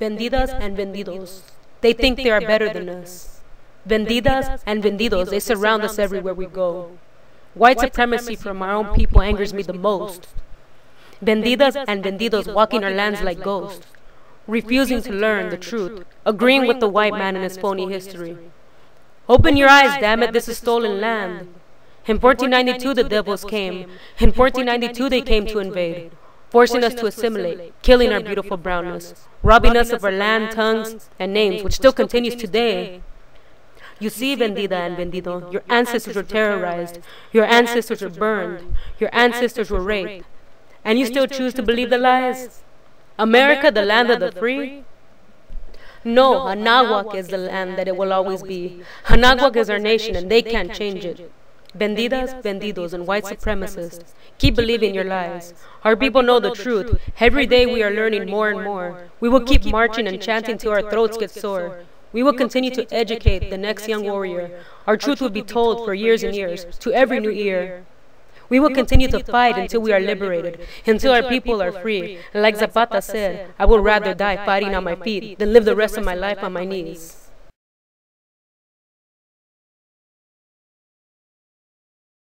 vendidas and vendidos. They think they are better than us. Vendidas and vendidos, they surround us everywhere we go. White supremacy from our own people angers me the most. Vendidas and vendidos walking our lands like ghosts, refusing to learn the truth, agreeing with the white man and his phony history. Open your eyes, damn it, this is stolen land. In 1492 the devils came. In 1492 they came to invade, forcing us to assimilate, killing our beautiful brownness, robbing us of our land, tongues, and names, which still continues today. You see, Vendida and Vendido, your ancestors were terrorized, your ancestors were burned, your ancestors were raped, and you still choose to believe the lies? America, the land of the free? No, Anahuac is the land that it will always be. Anahuac is our nation and they can't change it. Vendidas, vendidos, and white supremacists, keep believing your lies. Our people know the truth. Every day we are learning more and more. We will keep marching and chanting till our throats get sore. We will continue to educate the next young warrior. Our truth will be told for years and years, to every new ear. We will continue to fight until we are liberated, until our people are free. And like Zapata said, I would rather die fighting on my feet than live the rest of my life on my knees.